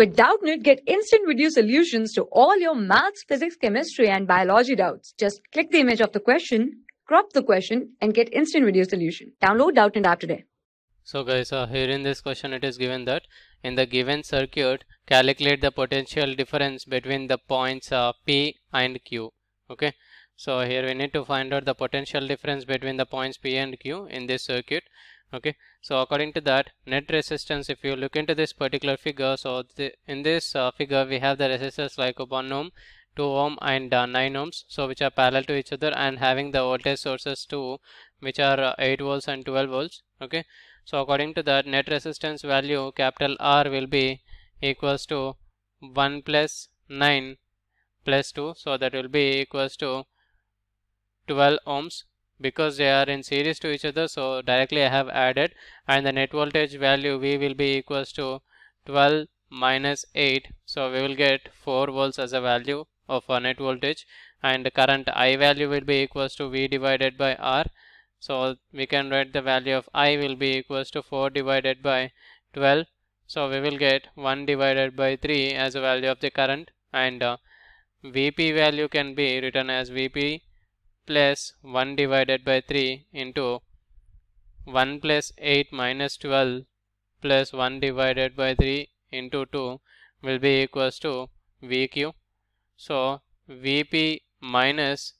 With Doubtnut, get instant video solutions to all your maths, physics, chemistry, and biology doubts. Just click the image of the question, crop the question, and get instant video solution. Download Doubtnut app today. So guys, uh, here in this question it is given that in the given circuit, calculate the potential difference between the points uh, P and Q. Okay, so here we need to find out the potential difference between the points P and Q in this circuit okay? So according to that net resistance if you look into this particular figure so the, in this uh, figure we have the resistors like 1 ohm 2 ohm and uh, 9 ohms so which are parallel to each other and having the voltage sources too which are uh, 8 volts and 12 volts. Okay? So according to that net resistance value capital R will be equals to 1 plus 9 plus 2 so that will be equals to 12 ohms because they are in series to each other so directly I have added and the net voltage value V will be equals to 12 minus 8 so we will get 4 volts as a value of our net voltage and the current I value will be equals to V divided by R. So we can write the value of I will be equals to 4 divided by 12 so we will get 1 divided by 3 as a value of the current and uh, Vp value can be written as Vp plus 1 divided by 3 into 1 plus 8 minus 12 plus 1 divided by 3 into 2 will be equals to VQ. So VP minus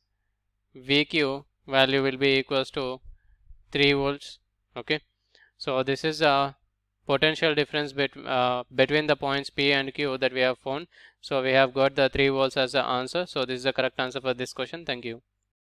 VQ value will be equals to 3 volts. Okay. So this is a potential difference bet, uh, between the points P and Q that we have found. So we have got the 3 volts as the answer. So this is the correct answer for this question. Thank you